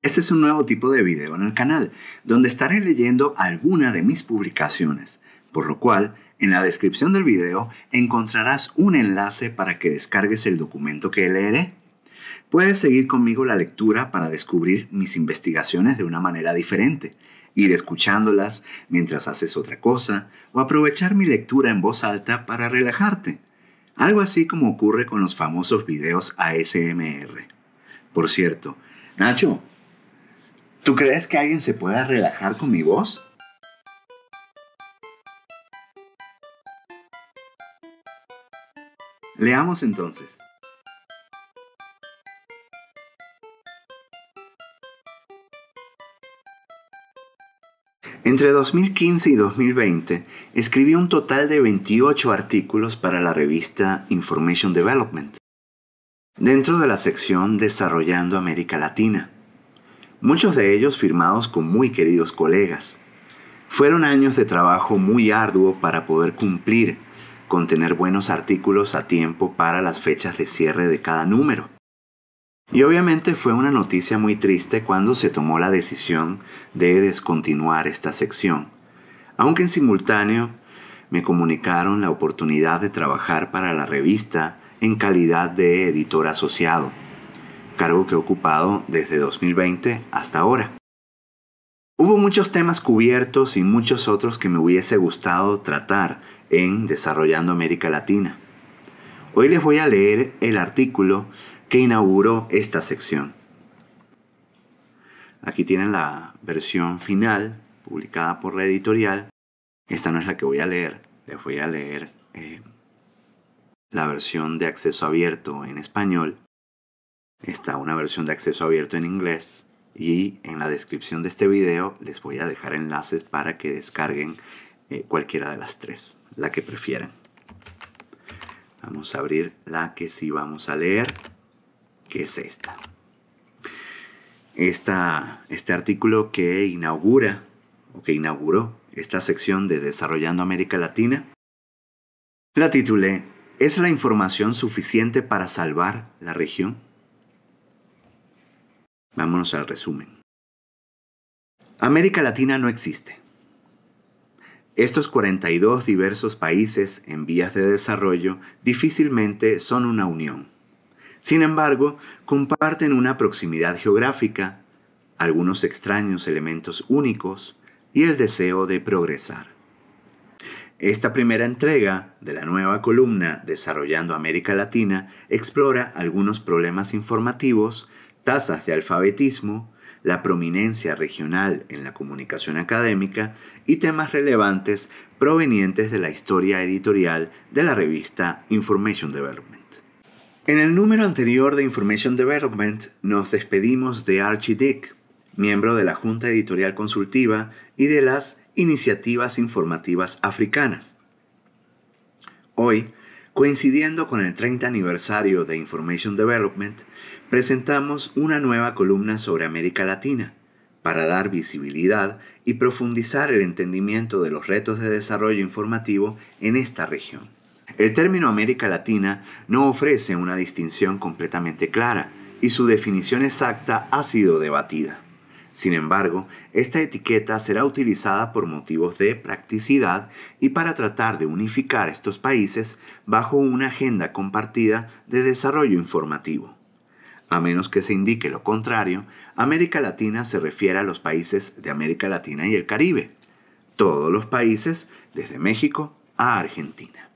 Este es un nuevo tipo de video en el canal, donde estaré leyendo alguna de mis publicaciones, por lo cual en la descripción del video encontrarás un enlace para que descargues el documento que leeré. Puedes seguir conmigo la lectura para descubrir mis investigaciones de una manera diferente, ir escuchándolas mientras haces otra cosa o aprovechar mi lectura en voz alta para relajarte. Algo así como ocurre con los famosos videos ASMR. Por cierto, Nacho, ¿tú crees que alguien se pueda relajar con mi voz? Leamos entonces. Entre 2015 y 2020 escribí un total de 28 artículos para la revista Information Development, dentro de la sección Desarrollando América Latina, muchos de ellos firmados con muy queridos colegas. Fueron años de trabajo muy arduo para poder cumplir con tener buenos artículos a tiempo para las fechas de cierre de cada número. Y obviamente fue una noticia muy triste cuando se tomó la decisión de descontinuar esta sección, aunque en simultáneo me comunicaron la oportunidad de trabajar para la revista en calidad de editor asociado, cargo que he ocupado desde 2020 hasta ahora. Hubo muchos temas cubiertos y muchos otros que me hubiese gustado tratar en Desarrollando América Latina. Hoy les voy a leer el artículo que inauguró esta sección. Aquí tienen la versión final publicada por la editorial. Esta no es la que voy a leer, les voy a leer eh, la versión de acceso abierto en español. Está una versión de acceso abierto en inglés y en la descripción de este video les voy a dejar enlaces para que descarguen eh, cualquiera de las tres, la que prefieran. Vamos a abrir la que sí vamos a leer, que es esta. esta este artículo que inaugura o que inauguró esta sección de Desarrollando América Latina, la titulé ¿Es la información suficiente para salvar la región? Vámonos al resumen. América Latina no existe. Estos 42 diversos países en vías de desarrollo difícilmente son una unión. Sin embargo, comparten una proximidad geográfica, algunos extraños elementos únicos y el deseo de progresar. Esta primera entrega de la nueva columna Desarrollando América Latina explora algunos problemas informativos, tasas de alfabetismo, la prominencia regional en la comunicación académica y temas relevantes provenientes de la historia editorial de la revista Information Development. En el número anterior de Information Development nos despedimos de Archie Dick, miembro de la Junta Editorial Consultiva y de las Iniciativas Informativas Africanas. Hoy, coincidiendo con el 30 aniversario de Information Development, presentamos una nueva columna sobre América Latina para dar visibilidad y profundizar el entendimiento de los retos de desarrollo informativo en esta región. El término América Latina no ofrece una distinción completamente clara y su definición exacta ha sido debatida. Sin embargo, esta etiqueta será utilizada por motivos de practicidad y para tratar de unificar estos países bajo una agenda compartida de desarrollo informativo. A menos que se indique lo contrario, América Latina se refiere a los países de América Latina y el Caribe, todos los países desde México a Argentina.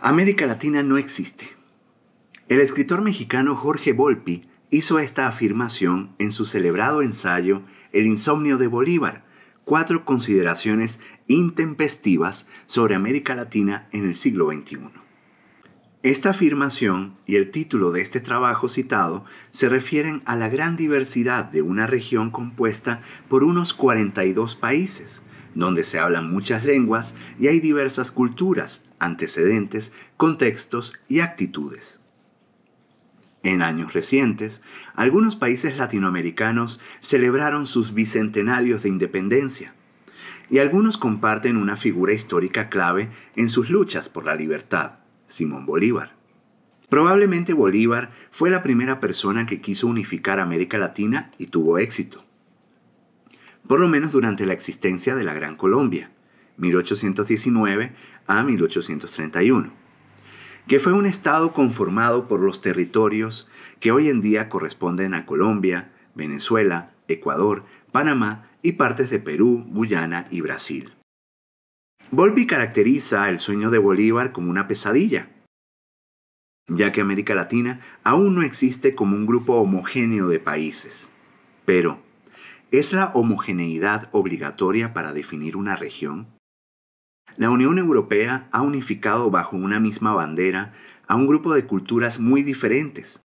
América Latina no existe. El escritor mexicano Jorge Volpi hizo esta afirmación en su celebrado ensayo El insomnio de Bolívar, cuatro consideraciones intempestivas sobre América Latina en el siglo XXI. Esta afirmación y el título de este trabajo citado se refieren a la gran diversidad de una región compuesta por unos 42 países, donde se hablan muchas lenguas y hay diversas culturas, antecedentes, contextos y actitudes. En años recientes, algunos países latinoamericanos celebraron sus bicentenarios de independencia, y algunos comparten una figura histórica clave en sus luchas por la libertad Simón Bolívar. Probablemente Bolívar fue la primera persona que quiso unificar América Latina y tuvo éxito. Por lo menos durante la existencia de la Gran Colombia, 1819 a 1831, que fue un estado conformado por los territorios que hoy en día corresponden a Colombia, Venezuela, Ecuador, Panamá y partes de Perú, Guyana y Brasil. Volpi caracteriza el sueño de Bolívar como una pesadilla, ya que América Latina aún no existe como un grupo homogéneo de países. Pero, ¿es la homogeneidad obligatoria para definir una región? La Unión Europea ha unificado bajo una misma bandera a un grupo de culturas muy diferentes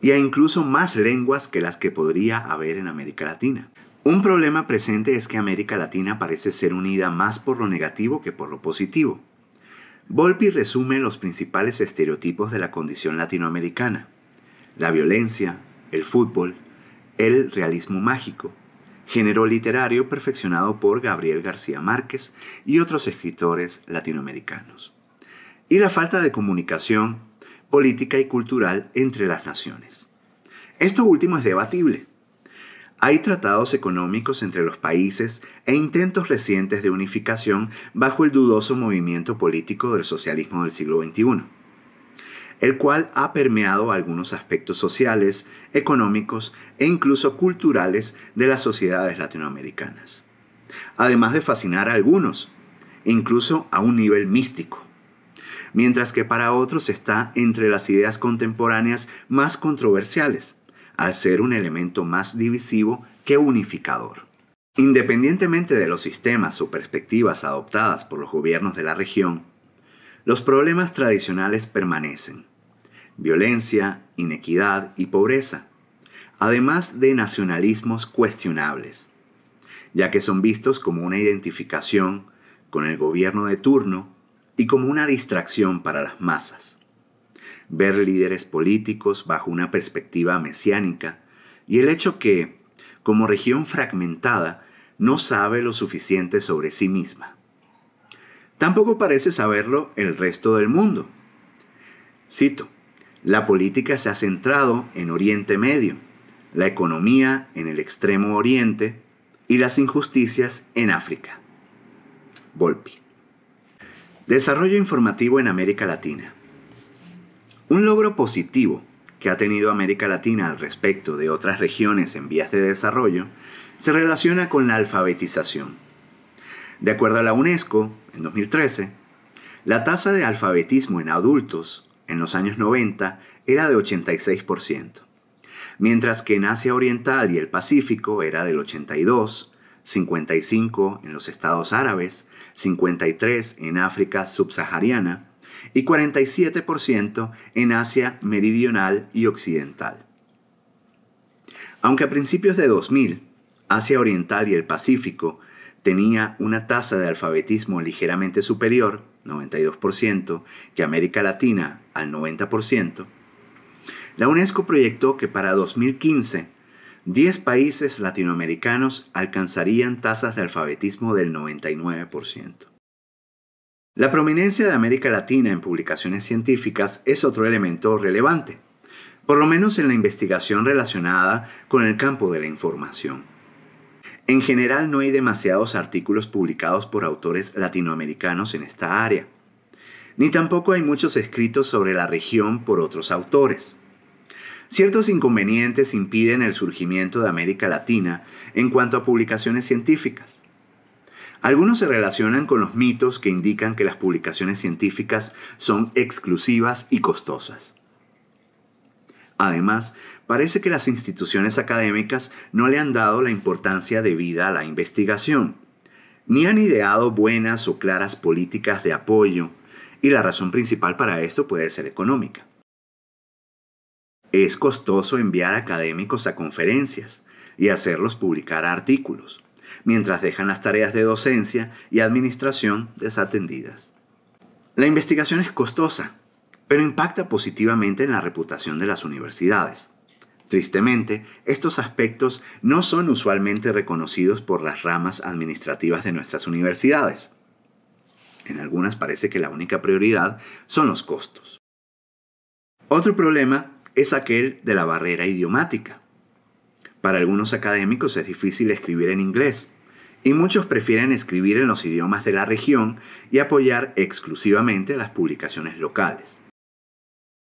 y a incluso más lenguas que las que podría haber en América Latina. Un problema presente es que América Latina parece ser unida más por lo negativo que por lo positivo. Volpi resume los principales estereotipos de la condición latinoamericana. La violencia, el fútbol, el realismo mágico, género literario perfeccionado por Gabriel García Márquez y otros escritores latinoamericanos. Y la falta de comunicación política y cultural entre las naciones. Esto último es debatible hay tratados económicos entre los países e intentos recientes de unificación bajo el dudoso movimiento político del socialismo del siglo XXI, el cual ha permeado algunos aspectos sociales, económicos e incluso culturales de las sociedades latinoamericanas, además de fascinar a algunos, incluso a un nivel místico mientras que para otros está entre las ideas contemporáneas más controversiales, al ser un elemento más divisivo que unificador. Independientemente de los sistemas o perspectivas adoptadas por los gobiernos de la región, los problemas tradicionales permanecen. Violencia, inequidad y pobreza, además de nacionalismos cuestionables, ya que son vistos como una identificación con el gobierno de turno y como una distracción para las masas ver líderes políticos bajo una perspectiva mesiánica y el hecho que, como región fragmentada, no sabe lo suficiente sobre sí misma. Tampoco parece saberlo el resto del mundo. Cito, la política se ha centrado en Oriente Medio, la economía en el Extremo Oriente y las injusticias en África. Volpi. Desarrollo informativo en América Latina. Un logro positivo que ha tenido América Latina al respecto de otras regiones en vías de desarrollo se relaciona con la alfabetización. De acuerdo a la UNESCO, en 2013, la tasa de alfabetismo en adultos en los años 90 era de 86%, mientras que en Asia Oriental y el Pacífico era del 82, 55 en los estados árabes, 53 en África subsahariana y 47% en Asia Meridional y Occidental. Aunque a principios de 2000, Asia Oriental y el Pacífico tenía una tasa de alfabetismo ligeramente superior, 92%, que América Latina al 90%, la UNESCO proyectó que para 2015 10 países latinoamericanos alcanzarían tasas de alfabetismo del 99%. La prominencia de América Latina en publicaciones científicas es otro elemento relevante, por lo menos en la investigación relacionada con el campo de la información. En general no hay demasiados artículos publicados por autores latinoamericanos en esta área, ni tampoco hay muchos escritos sobre la región por otros autores. Ciertos inconvenientes impiden el surgimiento de América Latina en cuanto a publicaciones científicas. Algunos se relacionan con los mitos que indican que las publicaciones científicas son exclusivas y costosas. Además, parece que las instituciones académicas no le han dado la importancia debida a la investigación, ni han ideado buenas o claras políticas de apoyo, y la razón principal para esto puede ser económica. Es costoso enviar académicos a conferencias y hacerlos publicar artículos mientras dejan las tareas de docencia y administración desatendidas. La investigación es costosa, pero impacta positivamente en la reputación de las universidades. Tristemente, estos aspectos no son usualmente reconocidos por las ramas administrativas de nuestras universidades. En algunas parece que la única prioridad son los costos. Otro problema es aquel de la barrera idiomática. Para algunos académicos es difícil escribir en inglés y muchos prefieren escribir en los idiomas de la región y apoyar exclusivamente las publicaciones locales.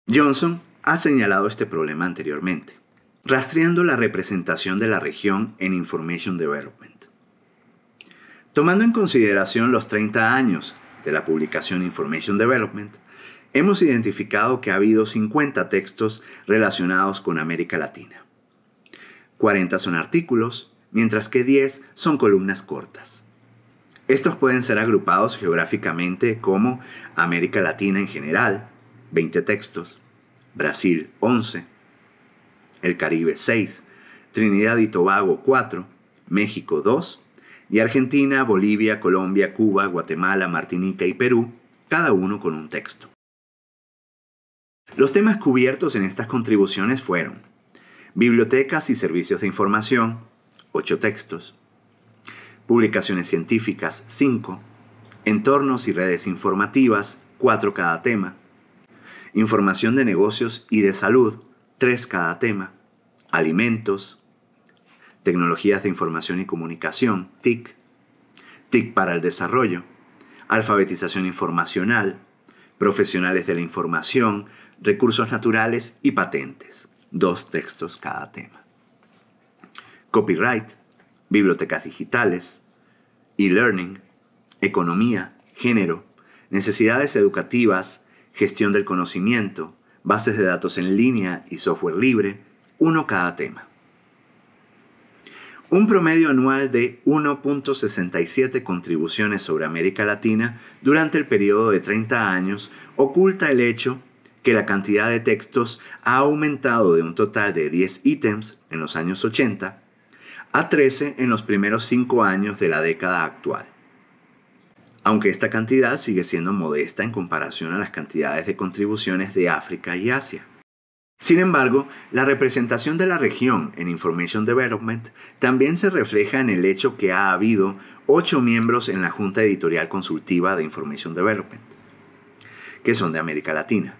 Johnson ha señalado este problema anteriormente, rastreando la representación de la región en Information Development. Tomando en consideración los 30 años de la publicación Information Development, hemos identificado que ha habido 50 textos relacionados con América Latina. 40 son artículos, mientras que 10 son columnas cortas. Estos pueden ser agrupados geográficamente como América Latina en general, 20 textos, Brasil 11, el Caribe 6, Trinidad y Tobago 4, México 2, y Argentina, Bolivia, Colombia, Cuba, Guatemala, Martinica y Perú, cada uno con un texto. Los temas cubiertos en estas contribuciones fueron Bibliotecas y servicios de información, 8 textos, Publicaciones científicas, 5, Entornos y redes informativas, 4 cada tema, Información de negocios y de salud, 3 cada tema, Alimentos, Tecnologías de Información y Comunicación, TIC, TIC para el Desarrollo, Alfabetización Informacional, Profesionales de la Información, recursos naturales y patentes, dos textos cada tema. Copyright, bibliotecas digitales, e-learning, economía, género, necesidades educativas, gestión del conocimiento, bases de datos en línea y software libre, uno cada tema. Un promedio anual de 1.67 contribuciones sobre América Latina durante el periodo de 30 años oculta el hecho que la cantidad de textos ha aumentado de un total de 10 ítems en los años 80 a 13 en los primeros 5 años de la década actual. Aunque esta cantidad sigue siendo modesta en comparación a las cantidades de contribuciones de África y Asia. Sin embargo, la representación de la región en Information Development también se refleja en el hecho que ha habido 8 miembros en la Junta Editorial Consultiva de Information Development, que son de América Latina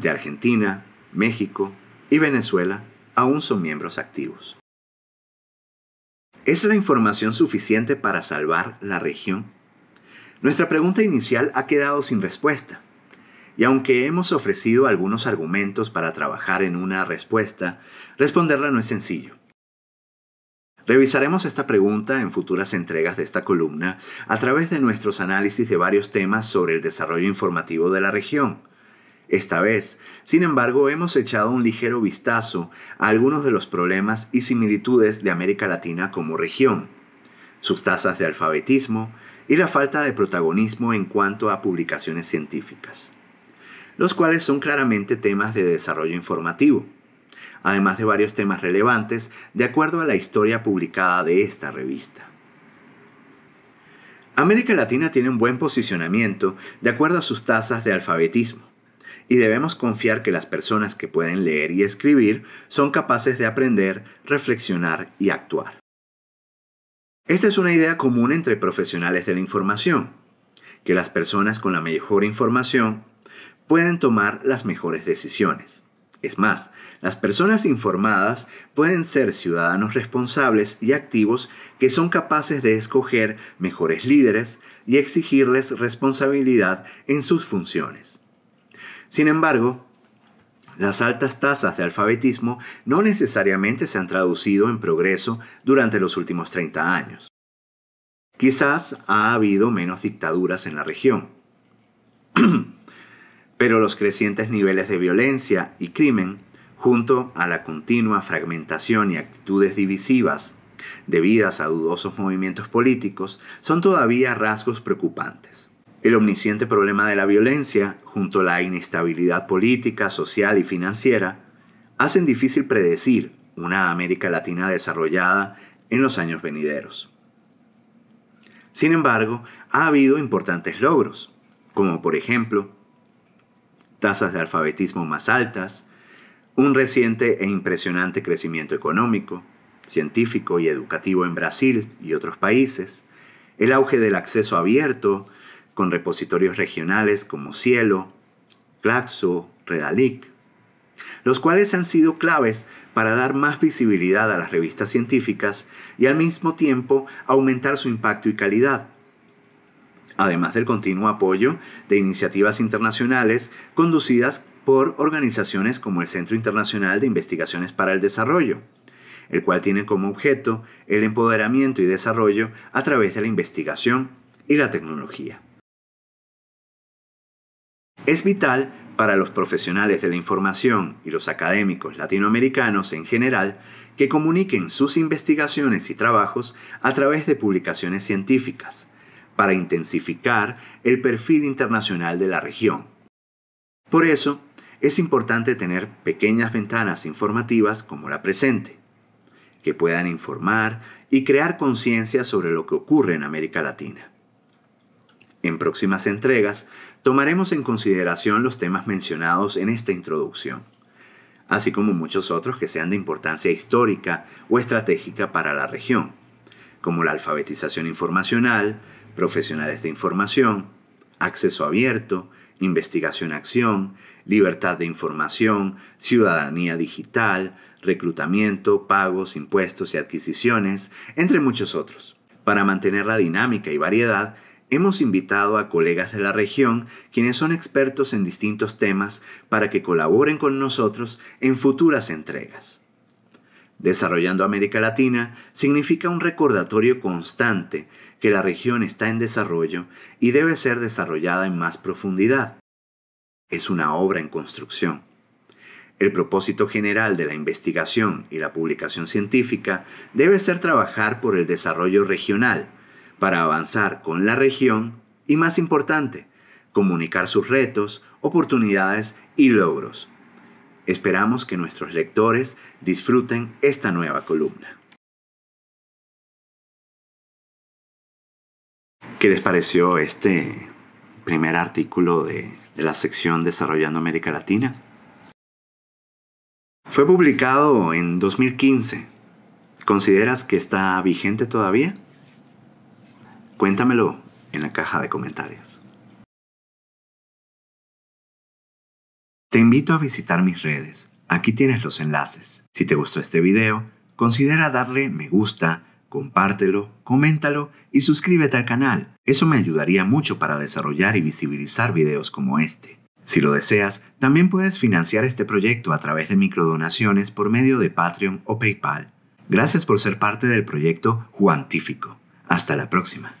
de Argentina, México y Venezuela aún son miembros activos. ¿Es la información suficiente para salvar la región? Nuestra pregunta inicial ha quedado sin respuesta, y aunque hemos ofrecido algunos argumentos para trabajar en una respuesta, responderla no es sencillo. Revisaremos esta pregunta en futuras entregas de esta columna a través de nuestros análisis de varios temas sobre el desarrollo informativo de la región, esta vez, sin embargo, hemos echado un ligero vistazo a algunos de los problemas y similitudes de América Latina como región, sus tasas de alfabetismo y la falta de protagonismo en cuanto a publicaciones científicas, los cuales son claramente temas de desarrollo informativo, además de varios temas relevantes de acuerdo a la historia publicada de esta revista. América Latina tiene un buen posicionamiento de acuerdo a sus tasas de alfabetismo y debemos confiar que las personas que pueden leer y escribir son capaces de aprender, reflexionar y actuar. Esta es una idea común entre profesionales de la información, que las personas con la mejor información pueden tomar las mejores decisiones. Es más, las personas informadas pueden ser ciudadanos responsables y activos que son capaces de escoger mejores líderes y exigirles responsabilidad en sus funciones. Sin embargo, las altas tasas de alfabetismo no necesariamente se han traducido en progreso durante los últimos 30 años. Quizás ha habido menos dictaduras en la región, pero los crecientes niveles de violencia y crimen, junto a la continua fragmentación y actitudes divisivas debidas a dudosos movimientos políticos, son todavía rasgos preocupantes. El omnisciente problema de la violencia, junto a la inestabilidad política, social y financiera, hacen difícil predecir una América Latina desarrollada en los años venideros. Sin embargo, ha habido importantes logros, como por ejemplo, tasas de alfabetismo más altas, un reciente e impresionante crecimiento económico, científico y educativo en Brasil y otros países, el auge del acceso abierto con repositorios regionales como Cielo, Claxo, Redalic, los cuales han sido claves para dar más visibilidad a las revistas científicas y al mismo tiempo aumentar su impacto y calidad. Además del continuo apoyo de iniciativas internacionales conducidas por organizaciones como el Centro Internacional de Investigaciones para el Desarrollo, el cual tiene como objeto el empoderamiento y desarrollo a través de la investigación y la tecnología. Es vital para los profesionales de la información y los académicos latinoamericanos en general que comuniquen sus investigaciones y trabajos a través de publicaciones científicas, para intensificar el perfil internacional de la región. Por eso, es importante tener pequeñas ventanas informativas como la presente, que puedan informar y crear conciencia sobre lo que ocurre en América Latina. En próximas entregas tomaremos en consideración los temas mencionados en esta introducción, así como muchos otros que sean de importancia histórica o estratégica para la región, como la alfabetización informacional, profesionales de información, acceso abierto, investigación-acción, libertad de información, ciudadanía digital, reclutamiento, pagos, impuestos y adquisiciones, entre muchos otros. Para mantener la dinámica y variedad, Hemos invitado a colegas de la región quienes son expertos en distintos temas para que colaboren con nosotros en futuras entregas. Desarrollando América Latina significa un recordatorio constante que la región está en desarrollo y debe ser desarrollada en más profundidad. Es una obra en construcción. El propósito general de la investigación y la publicación científica debe ser trabajar por el desarrollo regional, para avanzar con la región y, más importante, comunicar sus retos, oportunidades y logros. Esperamos que nuestros lectores disfruten esta nueva columna. ¿Qué les pareció este primer artículo de, la sección Desarrollando América Latina? Fue publicado en 2015. ¿Consideras que está vigente todavía? Cuéntamelo en la caja de comentarios. Te invito a visitar mis redes. Aquí tienes los enlaces. Si te gustó este video, considera darle me gusta, compártelo, coméntalo y suscríbete al canal. Eso me ayudaría mucho para desarrollar y visibilizar videos como este. Si lo deseas, también puedes financiar este proyecto a través de microdonaciones por medio de Patreon o PayPal. Gracias por ser parte del proyecto Juantífico. Hasta la próxima.